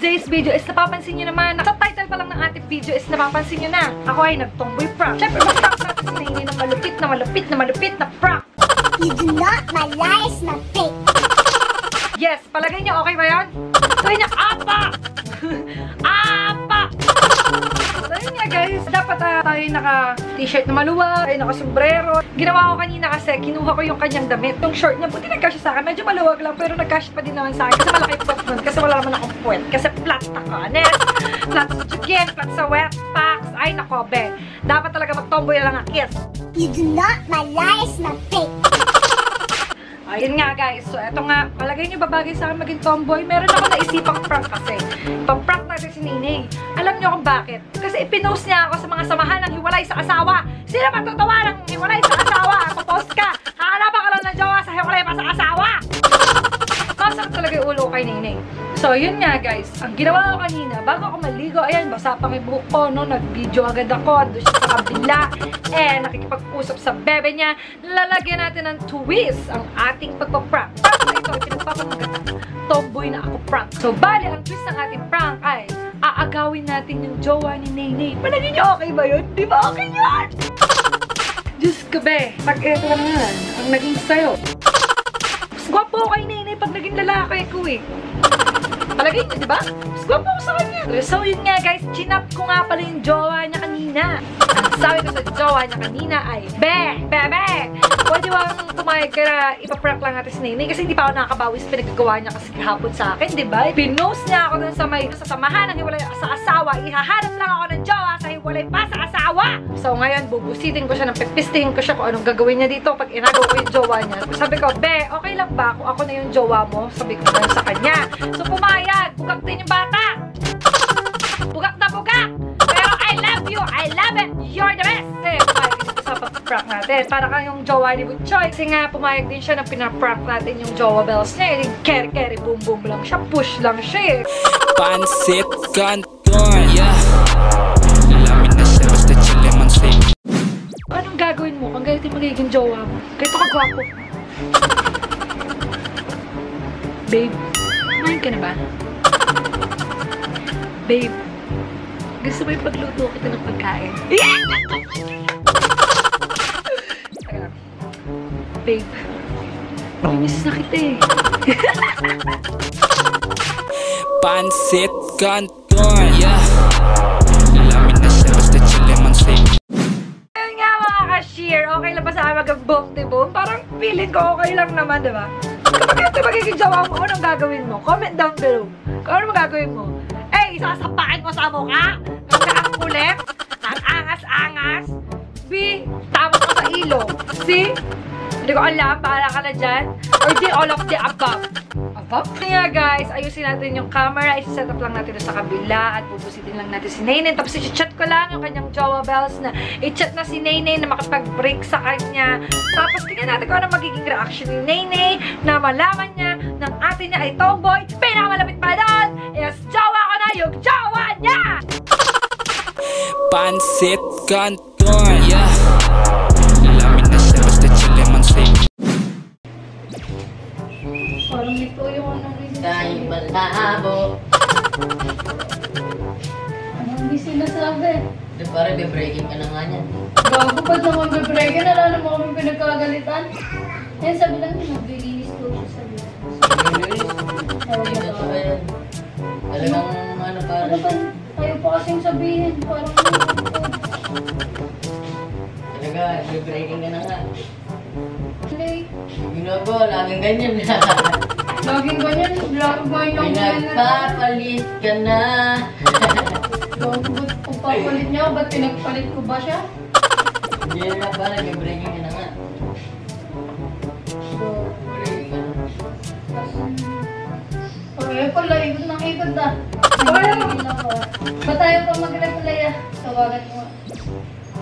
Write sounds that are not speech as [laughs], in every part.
today's video is napapansin nyo naman, sa title pa lang ng ating video is napapansin nyo na, ako ay nagtomboy prank. Siyempre, mag-prank natin si Nene ng malupit na malupit na malupit na prank. You do not my lies na fake. Yes, palagay niyo okay ba yan? Sabi niya, apa! [laughs] apa! Dapat uh, tayo naka-t-shirt na maluwag, tayo naka-sombrero. Ginawa ko kanina kasi, kinuha ko yung kanyang damit. Yung short niya, buti nagkasya sa akin. Medyo maluwag lang, pero nagkasya pa din naman sa akin. Kasi malaki puwet nun, kasi wala naman akong puwet. Kasi flat ako, anes. Flat sa chicken, flat sa wet packs. Ay, nako, be. Dapat talaga mag-tomboy lang ang kiss. You do not my lies na fake. Ayun nga guys, so eto nga, palagay niyo babagay sa akin maging tomboy. Meron ako naisipang prank kasi. Pang-prank natin si Nene. Alam niyo kung bakit? Kasi ipinost niya ako sa mga samahan ng hiwalay sa asawa. Sino matutuwa ng hiwalay sa asawa? Papost ka! Hahanapan ka lang ng jowa sa hiwalay pa sa asawa! Masakit talaga yung ulo kay Nene. So, yun nga guys. Ang ginawa ko kanina, bago ako maligo, ayan, basa pa may buhok ko, no? Nag-video agad ako, doon siya sa kabila. Eh, nakikipag-usap sa bebe niya. Lalagyan natin ng twist ang ating pagpa-prank. Prank na ito, ay pinagpapagatan. Tomboy na ako prank. So, bali, ang twist ng ating prank ay aagawin natin yung jowa ni Nene. Palagay niyo okay ba yun? Di ba okay yun? Diyos ko be, pag eto naman, ang naging sayo. Mas gwapo kay Nene pag naging lalaki ko eh. Palagay niyo, di ba? Mas gwapo sa kanya. So, yun nga guys, chinap ko nga pala yung jowa niya kanina. Ang sabi ko sa jowa niya kanina ay, Be! Bebe! Pwede bang pumayag ka na ipaprank lang natin si Nene? Kasi hindi pa ako nakakabawi sa pinagagawa niya kasi kahapon sa akin, di ba? Pinost niya ako dun sa may sa samahan ng hiwalay sa asawa. Ihahanap lang ako ng jowa sa hiwalay pa sa asawa! So, ngayon, bubusitin ko siya ng pipistihin ko siya kung anong gagawin niya dito pag inagaw ko yung jowa niya. Sabi ko, Be, okay lang ba kung ako na yung jowa mo? Sabi ko sa kanya. So, pumayag! Bugak din yung bata! Bugak na bugak! Pero I love you! I love it! You're the best! Eh, pag-prank natin. Para kang yung jowa ni Butchoy. Kasi nga, pumayag din siya na pinaprank natin yung jowa bells niya. Yung keri-keri, boom-boom lang siya. Push lang siya eh. Pansit Canton Yeah Lalamin na siya basta chile man safe Anong gagawin mo kung ganito yung magiging jowa mo? Ganito ka gwapo. Babe, kumain ka na ba? Babe, gusto mo yung pagluto kita ng pagkain? Yeah! Babe, miss na kita eh. [laughs] Pansit Canton Yeah Lalamin na siya basta chile man safe Ayun nga mga cashier, okay lang ba sa ba? Parang feeling ko okay lang naman, di ba? Kapag ito magiging jowa mo, anong gagawin mo? Comment down below. Kung ano magagawin mo? Eh, isasapakin mo sa mukha? Ang ang kulit? Ang angas-angas? B, tapos ka sa ilong? C, hindi ko alam, bahala ka na dyan. Or D, all of the above. Above? Kaya guys, ayusin natin yung camera. Isa-set up lang natin sa kabila at bubusitin lang natin si Nene. Tapos i-chat ko lang yung kanyang jowa bells na i-chat na si Nene na makapag-break sa kanya. Tapos tingnan natin kung ano magiging reaction ni Nene na malaman niya ng ate niya ay tomboy. Pinakamalapit pa doon is jowa ko na yung jowa niya! Pansit Canton Yeah Ito yung ano Tayo malabo. Anong hindi sinasabi? Di pare, be-breaking ka na nga niyan. Bago pa sa magbe-break, nalala mo kami pinagkagalitan? Yan, sabi lang yun, naglilinis ko siya sabi. Hindi totoo yan. Talagang ano Ano pare. ba, tayo pa kasing sabihin, parang Talaga, be-breaking ka na nga. Hindi. Ginagawa, laging ganyan. Laging [laughs] ganyan, laging ganyan yung ganyan. Pinagpapalit ka na. [laughs] Ba't pagpapalit niya ba't pinagpalit ko ba siya? Hindi na pare, be-breaking ka na nga. So, Breaking ka na. Okay, pala, ikot ng ikot ah. Ah. Ba't tayo pa mag-reply ah? Tawagan mo.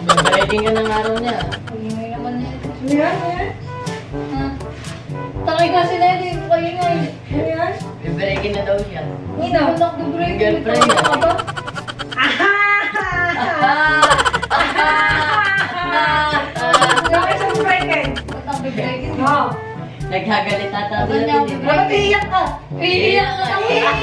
Be-breaking ka ng araw niya. Pag-ingay naman niya. Yan, yan. Ha? Takay kasi na yun, hindi ko kayo nga eh. Yan. Be-breaking na daw siya. Hindi mo nakdo-break. Girlfriend Ito niya. ka ba? Bakit siya breaking? Ba't ang bibreakin mo? Wow! Nagkagalit ata Ba't bibreakin? iiyak ka? Iiyak ka. Iiyak ka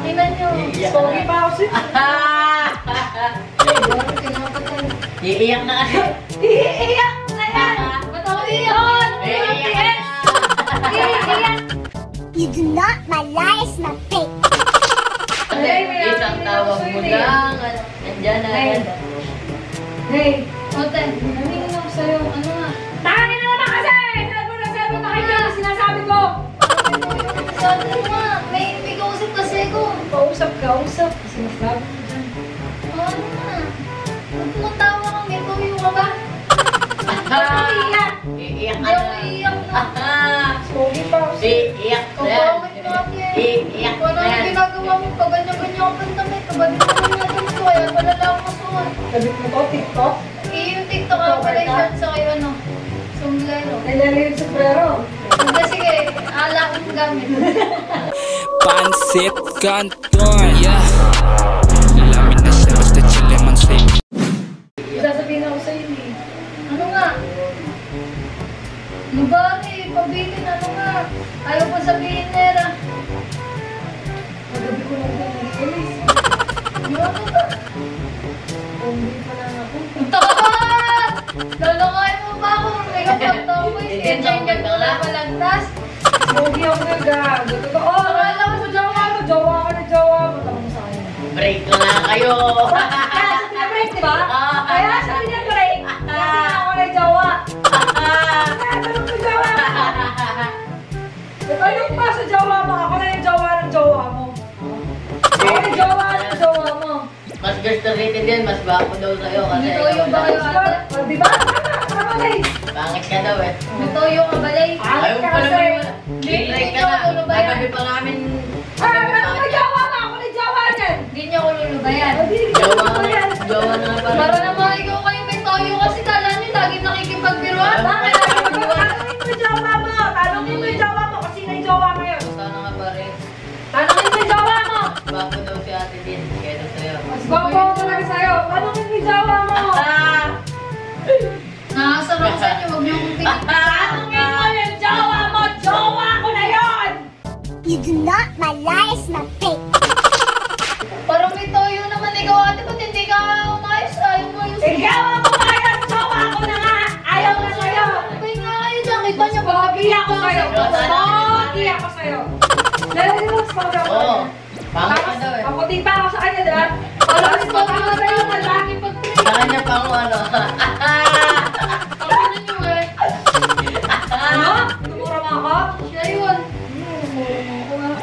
Tanginan nyo. Iiyak na. pa ako sa'yo. Kinakatay. [laughs] Iiyak na kasi. Iiyak na yan! Ba't ako iyak? Iiyak na. Iiyak! You do not my lies, my fake. Kasi Ay, may isang tawag mo sa'yo lang. Nandyan na Ay. agad. Hey! Ote, namingin ako sa'yo. Ano nga? Tangin na naman kasi! Sabi mo na sabi mo nakikita ang sinasabi ko! Sabi mo may, kasi ko. Pausap ka, usap. Sinasabi mo dyan. Ano nga? Ba't tumatawa ka? May tuyo ka ba? Iiyak? Iiyak ka na. iiyak na. Pogi pa. Iiyak na mo ako eh. Iiyak Wala na nang yan. ginagawa mo pa ganyan-ganyan ako ng damit. Kabali mo naman natin ito. Kaya pala lang ako masuot. Sabit mo to, TikTok? Eh, yung TikTok ako pala yung shirt sa kayo ano. Sombrero. Nalala yung sombrero. Sige. Ala akong gamit. [laughs] Pansit Canton Yeah Alamin na siya basta chillin man safe Sasabihin ako sa'yo eh. Ano nga? Ano ba? Eh, pabitin. Ano nga? Ayaw ko sabihin, Nera. Magabi ko lang din nag-release. Ano ako ba? Pogi pa lang ako. [laughs] Tapat! Lalakayin mo ba ako? Hindi, Sinchangan ko wala. na palagtas. Pogi ako na gago. Totoo. Akala ko sa jowa mo. Jowa ka na jowa. Tama mo sa akin. Break na kayo. Kaya sa pinabreak, di ba? Kaya sa pinabreak. Kasi ako na jowa. Kaya tanong ko jowa mo. Tanong pa sa jowa mo. Ako na yung jowa ng jowa mo. Ako na yung jowa ng jowa mo. Mas gusto rated yan, mas bako daw sa'yo kasi Ito yung ba kayo ate? O, Di ba? Guys. Pangit ka daw eh. Toyo ka balay. Ah, pala kasi- mo Break ka na. Nagabi pa namin. Ah, ko jowa mo. Ako na yung jowa niyan. Hindi niya ako lulubayan. Jowa jowa na. Jowa na nga Para pala. naman ikaw kayo may toyo kasi kala niyo lagi nakikipagbiruan. Bakit? Tanongin mo yung jowa mo. Tanongin mo yung jowa mo. Kasi na yung jowa mo yun. Sana nga pare. Tanongin mo yung jowa mo. Bako daw si ate din. Kaya daw sa'yo. Mas gwapo ako talaga sa'yo. Tanongin mo yung jowa mo. Ah! Nakakasarap sa inyo, huwag niyo akong pinag- Tanongin mo yung jowa mo. Jowa ko na yun. You do not my lies, my fake. Parang may toyo naman ikaw ate, ba't hindi ka umayos? Ayaw mo yung Ikaw ang pumayag. Jowa ko na nga. Ayaw na sa'yo. Sabay nga kayo dyan, kita niyo ba? Pogi ako sa'yo. Pogi ako sa'yo. Mo sa pogi ako. Oo. Pangit ka daw eh. Ang puti pa ako sa kanya, di ba? Parang mas pogi ako sa'yo. Malaki pag Sa kanya pa ako ano. [laughs]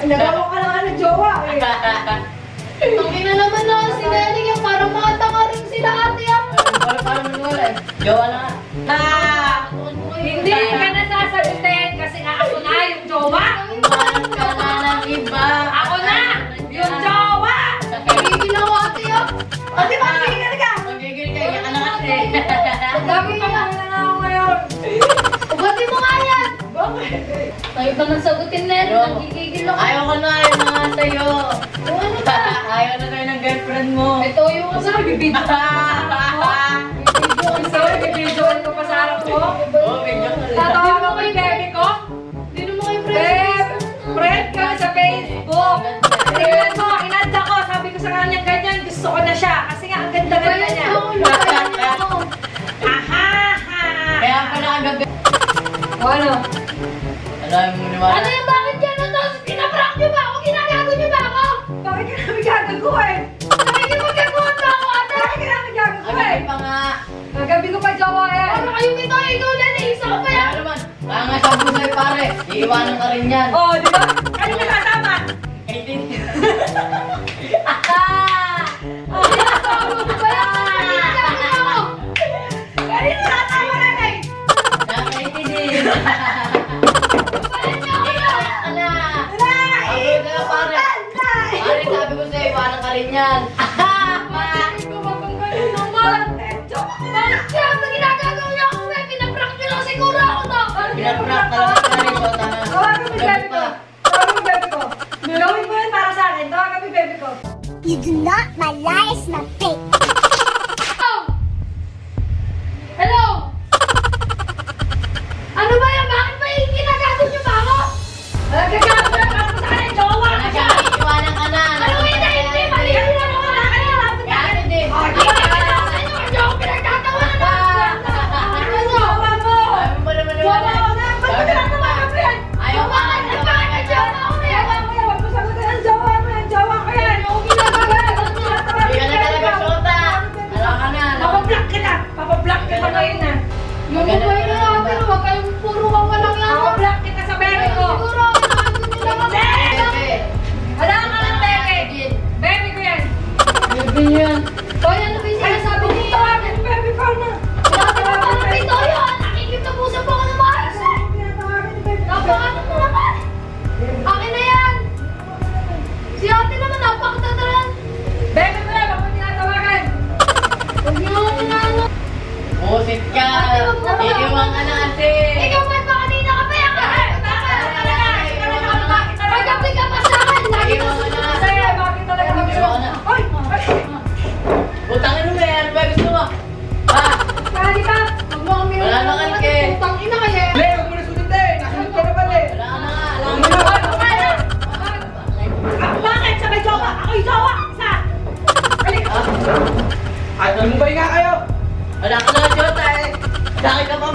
Nagawa ka na nga ng jowa eh. [laughs] Ang ina naman na si Nelly yung parang mga tanga rin sila ate ah. Wala pa naman wala eh. Jowa na nga. Ah! Tayo ka nang sagutin Nelly, Yo. nagigigil ako. Ayaw ko na, ayaw na nga sa'yo. Ano ba? [laughs] Ayaw na tayo ng girlfriend mo. Bibidyo ka pa sa ko? Gusto mo bibidyoan ko pa sa harap ko? Tatawa mo kay baby ko? Hindi naman kayo Babe, friend kami sa Facebook. Tingnan mo, inadya ko. Sabi ko sa kanya ganyan, gusto ko na siya. Kasi nga, ang ganda-ganda niya. Aha! [laughs] Kaya pala kagabi. O ano? Alam mo naman. Ano yung bakit yan? Ano? Pinaprank niyo ba ako? Ginagago niyo ba ako? Bakit ka namin gagago eh? Nakikipagkaguhan ba ako ate? Bakit ka namin gagago eh? Kagabi pa nga. Kagabi ko pa jowa eh. Ano kayo may toyo? Ikaw Nelly, isa ka pa Kaya yan. naman. Kaya nga sabi ko sa'yo pare. Iiwanan ka rin yan. Oh, di ba? Kanina kasama. Rin yan. [laughs] Bakit ko magpanggaling naman? Bakit siya? Pag ginagago niyo ako, eh, pinaprank niyo lang siguro ako to. Pinaprank ka lang. Tawagan mo ko. mo baby ko. Gawin mo yun para sa akin. Tawagan mo baby ko. You do not my lies, my fake. ka na, ano, ate. Ikaw pa ba kanina ka pa yan? Tama na talaga. Ikaw na nakapaka. Pagkapi ka pa sa akin. Lagi ka susunod sa'yo. Bakit talaga kami sa... Ay! Butangin mo yan. Ano ba gusto mo? Ha? Sali ka. Huwag mo kami. Wala na kan. Butang ina kaya. Le, huwag mo na sunod eh. Nasunod ka naman eh. Wala na nga. Alam mo na. Bakit? Sabay jowa. Ako'y jowa. Sa? Halika. Ano ah. mo ba nga kayo? Wala ka na, Jota eh. Dahil ka pa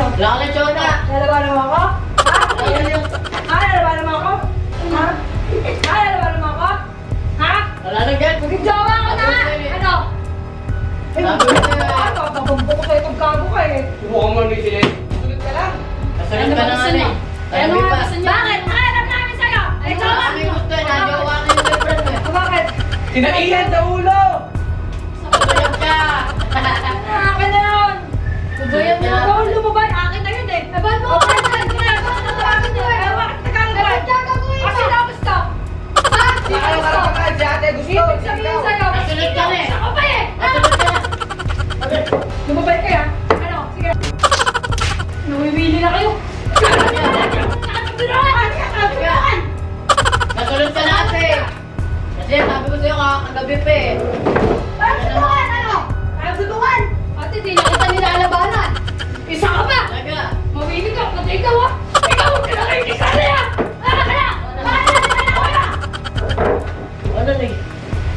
Ano? Ano? Wala ka na, Jota. Lalaban mo ako? Ha? Ha? Lalaban mo ako? Ha? Ha? Lalaban mo ako? Ha? Wala na, Jota. Maging jowa ko na! Ano? Ay, ko ano? Babambo ko kayo, magkago ka eh. Subukan mo ni sila. Sulit ka lang. Kasunod ka na nga eh. Sabi pa. Bakit? Alam namin sa'yo! Ay, Ano jowa! kami gusto na, jowa ka yung boyfriend mo eh. Ah, Bakit? Sinaihan sa ulo! Kasunod ka. Ah, Yun! Kasunod ka. Bawal lumabay, akin na yun eh. Eh, ba't mo ako na yun? Bakit natawagan niyo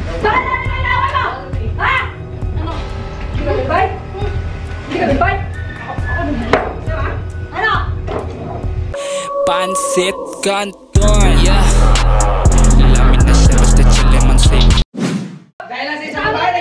Baka na nilalaway mo! Ha? Ano? Hindi ka bibay? Hindi ka bibay? Ano? Pansit Canton Yeah Alamin na siya basta chillin man say Dahil lang sa isang babae,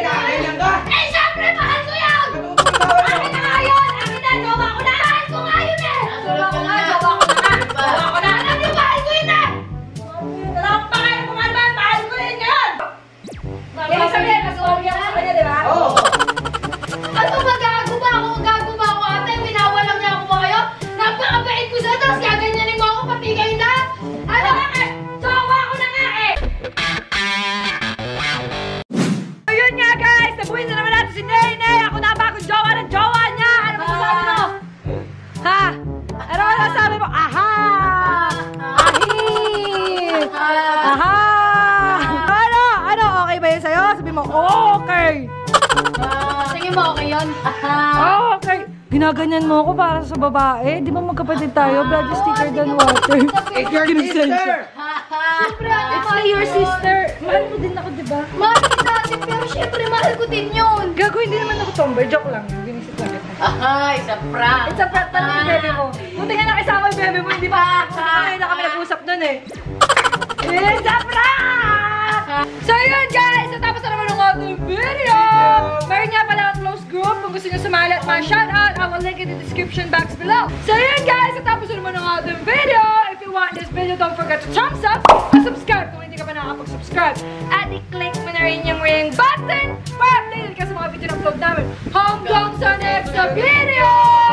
Sabi mo, okay! Sige mo, okay yun? [laughs] Okay! Ginaganyan mo ako para sa babae. Di ba magkapatid tayo? Blood is thicker than water. It's your sister! Siyempre, ate, It's mahal your sister. Mahal mo din ako, di ba? Mahal kita ate, pero siyempre mahal ko din yun. Gago, hindi naman ako tomboy. Joke lang. Ginisip lang kita. Ay, sa prank. It's a prank talaga yung bebe mo. Buti nga nakisama yung bebe mo, hindi ba? Ngayon na kami nag-usap nun eh. It's a prank! So yun guys, natapos na naman ang ating video! Meron nga pala ang close group. Kung gusto nyo sumali at mga shoutout, I will link in the description box below. So yun guys, natapos na naman ang ating video. If you want this video, don't forget to thumbs up and subscribe kung hindi ka pa nakakapag-subscribe. At i-click mo na rin yung ring button para updated ka sa mga video na upload namin. Hanggang sa next video!